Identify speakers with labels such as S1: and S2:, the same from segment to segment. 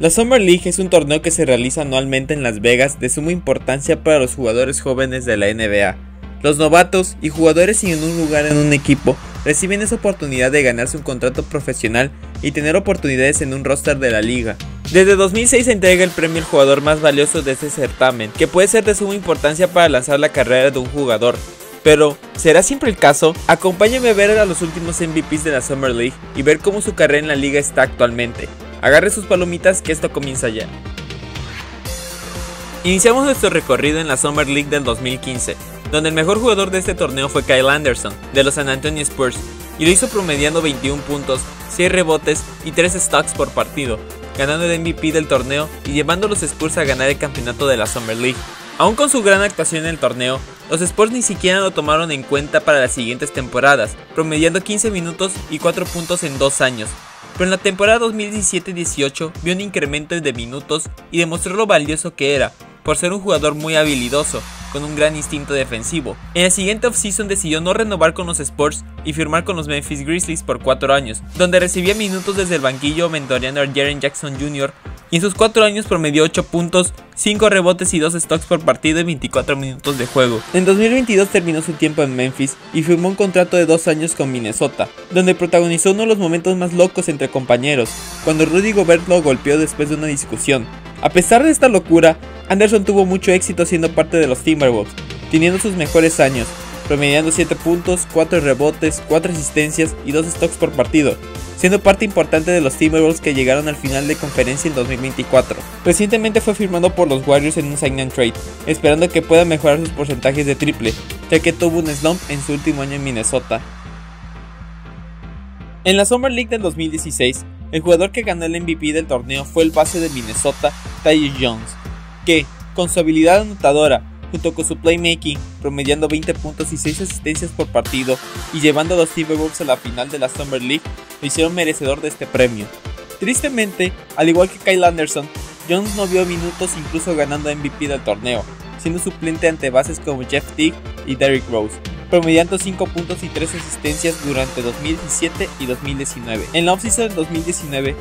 S1: La Summer League es un torneo que se realiza anualmente en Las Vegas de suma importancia para los jugadores jóvenes de la NBA. Los novatos y jugadores sin un lugar en un equipo reciben esa oportunidad de ganarse un contrato profesional y tener oportunidades en un roster de la liga. Desde 2006 se entrega el premio al jugador más valioso de este certamen, que puede ser de suma importancia para lanzar la carrera de un jugador. Pero, ¿será siempre el caso? Acompáñame a ver a los últimos MVPs de la Summer League y ver cómo su carrera en la liga está actualmente. Agarre sus palomitas que esto comienza ya. Iniciamos nuestro recorrido en la Summer League del 2015, donde el mejor jugador de este torneo fue Kyle Anderson, de los San Antonio Spurs, y lo hizo promediando 21 puntos, 6 rebotes y 3 stocks por partido, ganando el MVP del torneo y llevando a los Spurs a ganar el campeonato de la Summer League. Aún con su gran actuación en el torneo, los Spurs ni siquiera lo tomaron en cuenta para las siguientes temporadas, promediando 15 minutos y 4 puntos en 2 años, pero en la temporada 2017-18 vio un incremento de minutos y demostró lo valioso que era, por ser un jugador muy habilidoso, con un gran instinto defensivo. En el siguiente offseason decidió no renovar con los Spurs y firmar con los Memphis Grizzlies por 4 años, donde recibía minutos desde el banquillo mentoreando a Jaren Jackson Jr., y en sus 4 años promedió 8 puntos, 5 rebotes y 2 stocks por partido en 24 minutos de juego. En 2022 terminó su tiempo en Memphis y firmó un contrato de 2 años con Minnesota, donde protagonizó uno de los momentos más locos entre compañeros, cuando Rudy Gobert lo golpeó después de una discusión. A pesar de esta locura, Anderson tuvo mucho éxito siendo parte de los Timberwolves, teniendo sus mejores años, promediando 7 puntos, 4 rebotes, 4 asistencias y 2 stocks por partido, siendo parte importante de los Timberwolves que llegaron al final de conferencia en 2024. Recientemente fue firmado por los Warriors en un sign and trade, esperando que pueda mejorar sus porcentajes de triple, ya que tuvo un slump en su último año en Minnesota. En la Summer League del 2016, el jugador que ganó el MVP del torneo fue el base de Minnesota, Tyus Jones, que, con su habilidad anotadora, junto con su playmaking, promediando 20 puntos y 6 asistencias por partido y llevando a los Timberwolves a la final de la Summer League, lo hicieron merecedor de este premio. Tristemente, al igual que Kyle Anderson, Jones no vio minutos incluso ganando MVP del torneo, siendo suplente ante bases como Jeff Teague y Derrick Rose, promediando 5 puntos y 3 asistencias durante 2017 y 2019. En la offseason del 2019,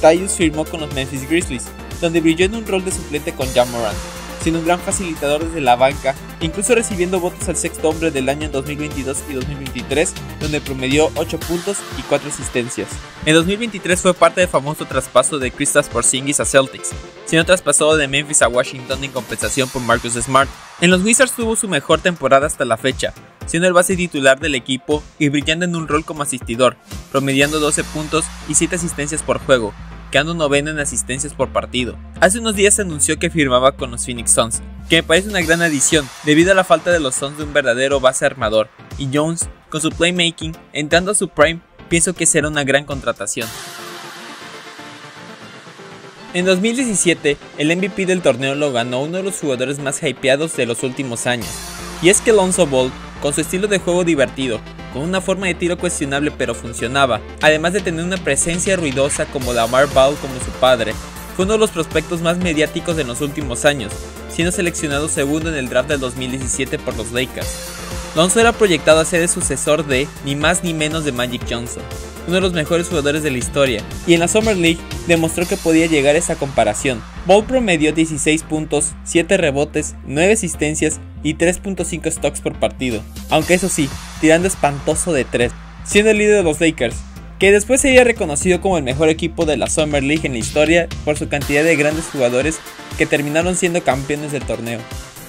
S1: Tyus firmó con los Memphis Grizzlies, donde brilló en un rol de suplente con Jam Morant, siendo un gran facilitador desde la banca, incluso recibiendo votos al sexto hombre del año 2022 y 2023, donde promedió 8 puntos y 4 asistencias. En 2023 fue parte del famoso traspaso de Kristaps Porzingis a Celtics, siendo traspasado de Memphis a Washington en compensación por Marcus Smart. En los Wizards tuvo su mejor temporada hasta la fecha, siendo el base titular del equipo y brillando en un rol como asistidor, promediando 12 puntos y 7 asistencias por juego, quedando noveno en asistencias por partido. Hace unos días se anunció que firmaba con los Phoenix Suns, que me parece una gran adición debido a la falta de los Suns de un verdadero base armador, y Jones, con su playmaking, entrando a su prime, pienso que será una gran contratación. En 2017, el MVP del torneo lo ganó uno de los jugadores más hypeados de los últimos años, y es que Lonzo Ball, con su estilo de juego divertido, con una forma de tiro cuestionable pero funcionaba, además de tener una presencia ruidosa como Lamar Ball como su padre, fue uno de los prospectos más mediáticos en los últimos años, siendo seleccionado segundo en el draft del 2017 por los Lakers. Lonzo era proyectado a ser el sucesor de, ni más ni menos de Magic Johnson, uno de los mejores jugadores de la historia, y en la Summer League demostró que podía llegar a esa comparación. Ball promedió 16 puntos, 7 rebotes, 9 asistencias y 3.5 stocks por partido, aunque eso sí, tirando espantoso de 3, siendo el líder de los Lakers, que después sería reconocido como el mejor equipo de la Summer League en la historia por su cantidad de grandes jugadores que terminaron siendo campeones del torneo.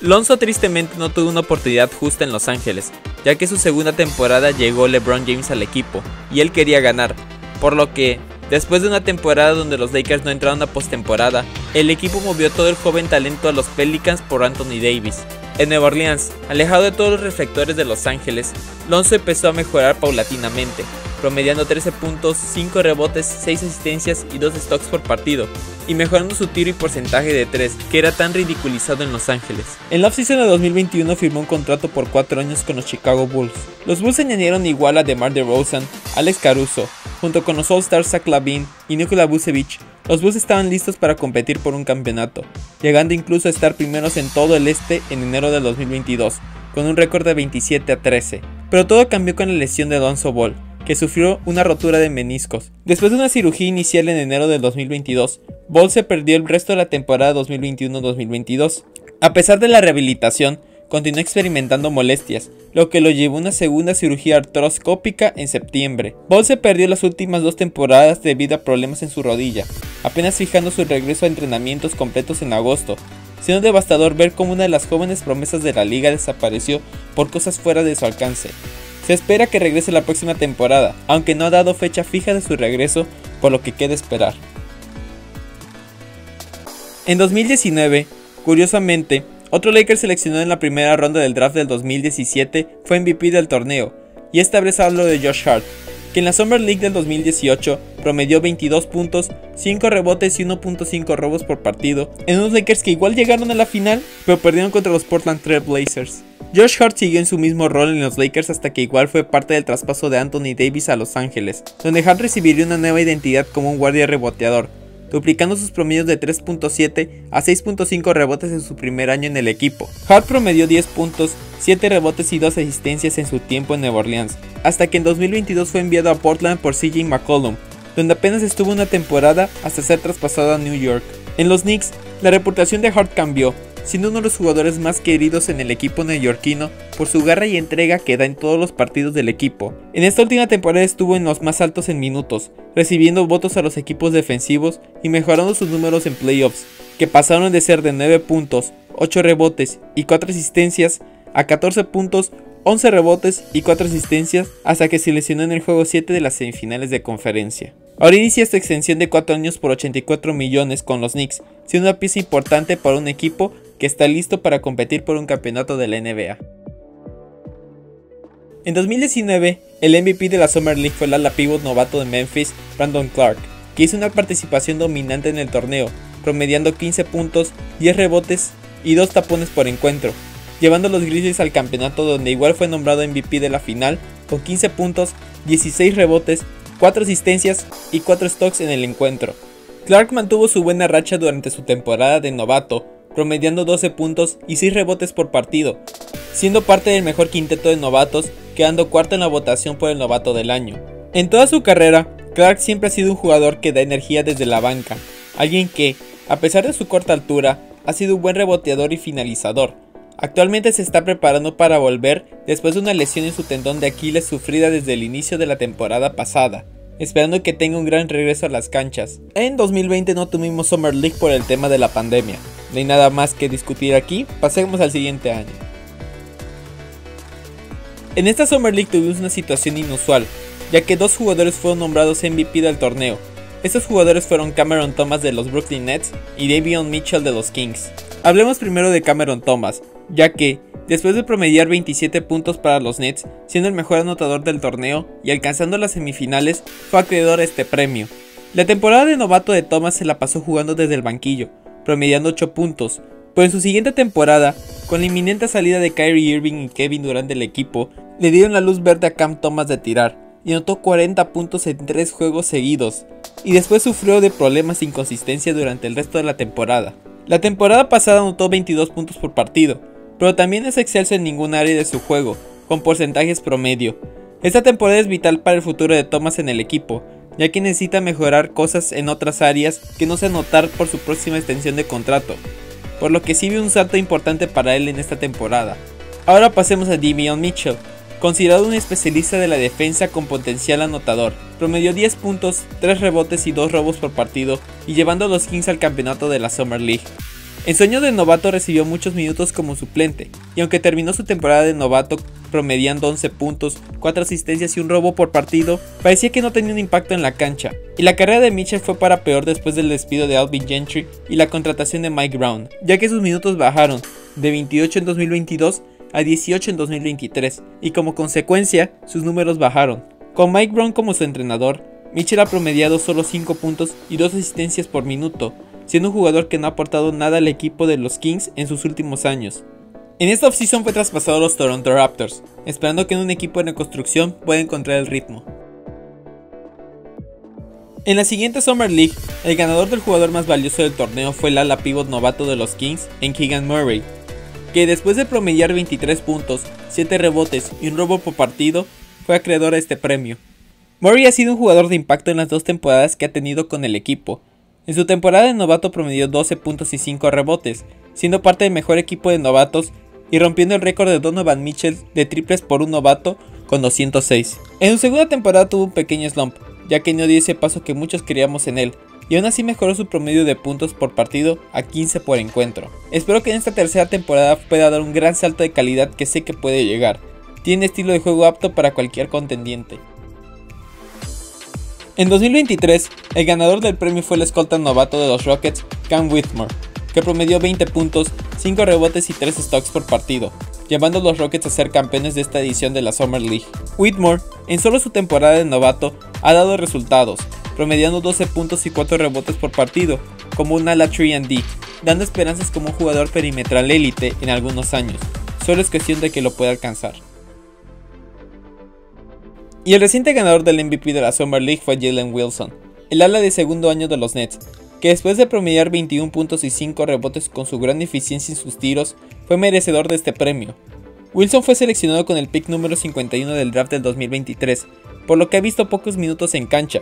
S1: Lonzo tristemente no tuvo una oportunidad justa en Los Ángeles, ya que su segunda temporada llegó LeBron James al equipo y él quería ganar, por lo que, después de una temporada donde los Lakers no entraron a postemporada, el equipo movió todo el joven talento a los Pelicans por Anthony Davis. En Nueva Orleans, alejado de todos los reflectores de Los Ángeles, Lonzo empezó a mejorar paulatinamente, promediando 13 puntos, 5 rebotes, 6 asistencias y 2 stocks por partido, y mejorando su tiro y porcentaje de 3, que era tan ridiculizado en Los Ángeles. En la offseason de 2021 firmó un contrato por 4 años con los Chicago Bulls. Los Bulls añadieron igual a DeMar DeRozan, Alex Caruso, junto con los All-Stars Zach Lavin y Nikola Vucevic, los Bulls estaban listos para competir por un campeonato, llegando incluso a estar primeros en todo el este en enero del 2022, con un récord de 27 a 13. Pero todo cambió con la lesión de Lonzo Ball, que sufrió una rotura de meniscos. Después de una cirugía inicial en enero del 2022, Ball se perdió el resto de la temporada 2021-2022. A pesar de la rehabilitación, continuó experimentando molestias, lo que lo llevó a una segunda cirugía artroscópica en septiembre. Ball se perdió las últimas dos temporadas debido a problemas en su rodilla, apenas fijando su regreso a entrenamientos completos en agosto, siendo devastador ver cómo una de las jóvenes promesas de la liga desapareció por cosas fuera de su alcance. Se espera que regrese la próxima temporada, aunque no ha dado fecha fija de su regreso, por lo que queda esperar. En 2019, curiosamente, otro Laker seleccionado en la primera ronda del draft del 2017 fue MVP del torneo, y esta vez hablo de Josh Hart, que en la Summer League del 2018 promedió 22 puntos, 5 rebotes y 1.5 robos por partido, en unos Lakers que igual llegaron a la final, pero perdieron contra los Portland Trail Blazers. Josh Hart siguió en su mismo rol en los Lakers hasta que igual fue parte del traspaso de Anthony Davis a Los Ángeles, donde Hart recibiría una nueva identidad como un guardia reboteador, duplicando sus promedios de 3.7 a 6.5 rebotes en su primer año en el equipo. Hart promedió 10 puntos, 7 rebotes y 2 asistencias en su tiempo en Nueva Orleans, hasta que en 2022 fue enviado a Portland por CJ McCollum, donde apenas estuvo una temporada hasta ser traspasado a New York. En los Knicks, la reputación de Hart cambió, siendo uno de los jugadores más queridos en el equipo neoyorquino por su garra y entrega que da en todos los partidos del equipo. En esta última temporada estuvo en los más altos en minutos, recibiendo votos a los equipos defensivos y mejorando sus números en playoffs, que pasaron de ser de 9 puntos, 8 rebotes y 4 asistencias a 14 puntos, 11 rebotes y 4 asistencias hasta que se lesionó en el juego 7 de las semifinales de conferencia. Ahora inicia esta extensión de 4 años por 84 millones con los Knicks, siendo una pieza importante para un equipo que está listo para competir por un campeonato de la NBA. En 2019, el MVP de la Summer League fue el ala novato de Memphis, Brandon Clark, que hizo una participación dominante en el torneo, promediando 15 puntos, 10 rebotes y 2 tapones por encuentro, llevando a los Grizzlies al campeonato donde igual fue nombrado MVP de la final con 15 puntos, 16 rebotes, 4 asistencias y 4 stocks en el encuentro. Clark mantuvo su buena racha durante su temporada de novato, promediando 12 puntos y 6 rebotes por partido, siendo parte del mejor quinteto de novatos, quedando cuarto en la votación por el novato del año. En toda su carrera, Clark siempre ha sido un jugador que da energía desde la banca, alguien que, a pesar de su corta altura, ha sido un buen reboteador y finalizador. Actualmente se está preparando para volver después de una lesión en su tendón de Aquiles sufrida desde el inicio de la temporada pasada esperando que tenga un gran regreso a las canchas. En 2020 no tuvimos Summer League por el tema de la pandemia. No hay nada más que discutir aquí, pasemos al siguiente año. En esta Summer League tuvimos una situación inusual, ya que dos jugadores fueron nombrados MVP del torneo. Estos jugadores fueron Cameron Thomas de los Brooklyn Nets y Davion Mitchell de los Kings. Hablemos primero de Cameron Thomas, ya que Después de promediar 27 puntos para los Nets, siendo el mejor anotador del torneo y alcanzando las semifinales, fue acreedor a este premio. La temporada de novato de Thomas se la pasó jugando desde el banquillo, promediando 8 puntos, pero en su siguiente temporada, con la inminente salida de Kyrie Irving y Kevin Durant del equipo, le dieron la luz verde a Cam Thomas de tirar, y anotó 40 puntos en 3 juegos seguidos, y después sufrió de problemas e inconsistencia durante el resto de la temporada. La temporada pasada anotó 22 puntos por partido, pero también es excelso en ningún área de su juego, con porcentajes promedio. Esta temporada es vital para el futuro de Thomas en el equipo, ya que necesita mejorar cosas en otras áreas que no se notar por su próxima extensión de contrato, por lo que sí ve un salto importante para él en esta temporada. Ahora pasemos a Damian Mitchell, considerado un especialista de la defensa con potencial anotador. Promedió 10 puntos, 3 rebotes y 2 robos por partido y llevando a los Kings al campeonato de la Summer League. En sueño de novato recibió muchos minutos como suplente, y aunque terminó su temporada de novato promediando 11 puntos, 4 asistencias y un robo por partido, parecía que no tenía un impacto en la cancha, y la carrera de Mitchell fue para peor después del despido de Alvin Gentry y la contratación de Mike Brown, ya que sus minutos bajaron de 28 en 2022 a 18 en 2023, y como consecuencia sus números bajaron. Con Mike Brown como su entrenador, Mitchell ha promediado solo 5 puntos y 2 asistencias por minuto, siendo un jugador que no ha aportado nada al equipo de los Kings en sus últimos años. En esta offseason fue traspasado a los Toronto Raptors, esperando que en un equipo en reconstrucción pueda encontrar el ritmo. En la siguiente Summer League, el ganador del jugador más valioso del torneo fue el ala pivot novato de los Kings en Keegan Murray, que después de promediar 23 puntos, 7 rebotes y un robo por partido, fue acreedor a este premio. Murray ha sido un jugador de impacto en las dos temporadas que ha tenido con el equipo. En su temporada de novato promedió 12 puntos y 5 rebotes, siendo parte del mejor equipo de novatos y rompiendo el récord de Donovan Mitchell de triples por un novato con 206. En su segunda temporada tuvo un pequeño slump, ya que no dio ese paso que muchos queríamos en él, y aún así mejoró su promedio de puntos por partido a 15 por encuentro. Espero que en esta tercera temporada pueda dar un gran salto de calidad que sé que puede llegar. Tiene estilo de juego apto para cualquier contendiente. En 2023, el ganador del premio fue el escolta novato de los Rockets, Cam Whitmore, que promedió 20 puntos, 5 rebotes y 3 stocks por partido, llevando a los Rockets a ser campeones de esta edición de la Summer League. Whitmore, en solo su temporada de novato, ha dado resultados, promediando 12 puntos y 4 rebotes por partido, como un ala 3D, dando esperanzas como un jugador perimetral élite en algunos años. Solo es cuestión de que lo pueda alcanzar. Y el reciente ganador del MVP de la Summer League fue Jalen Wilson, el ala de segundo año de los Nets, que después de promediar 21 puntos y 5 rebotes con su gran eficiencia en sus tiros, fue merecedor de este premio. Wilson fue seleccionado con el pick número 51 del draft del 2023, por lo que ha visto pocos minutos en cancha,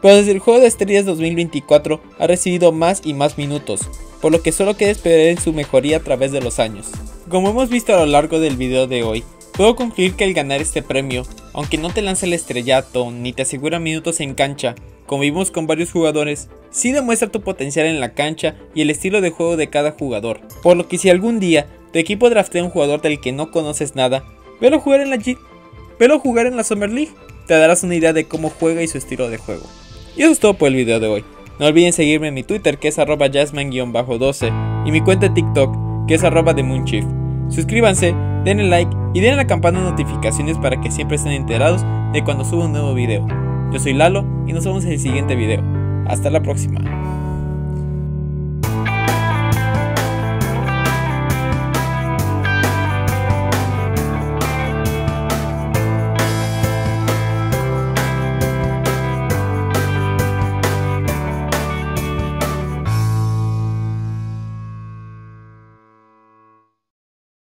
S1: pero desde el juego de estrellas 2024 ha recibido más y más minutos, por lo que solo queda esperar en su mejoría a través de los años. Como hemos visto a lo largo del video de hoy, Puedo concluir que el ganar este premio, aunque no te lanza el estrellato ni te asegura minutos en cancha, como vimos con varios jugadores, sí demuestra tu potencial en la cancha y el estilo de juego de cada jugador. Por lo que si algún día tu equipo draftea un jugador del que no conoces nada, velo jugar en la G velo jugar en la Summer League, te darás una idea de cómo juega y su estilo de juego. Y eso es todo por el video de hoy. No olviden seguirme en mi Twitter que es arroba jasmine-12 y mi cuenta de TikTok que es arroba de Moonchief. Suscríbanse, denle like y den a la campana de notificaciones para que siempre estén enterados de cuando subo un nuevo video. Yo soy Lalo y nos vemos en el siguiente video. Hasta la próxima.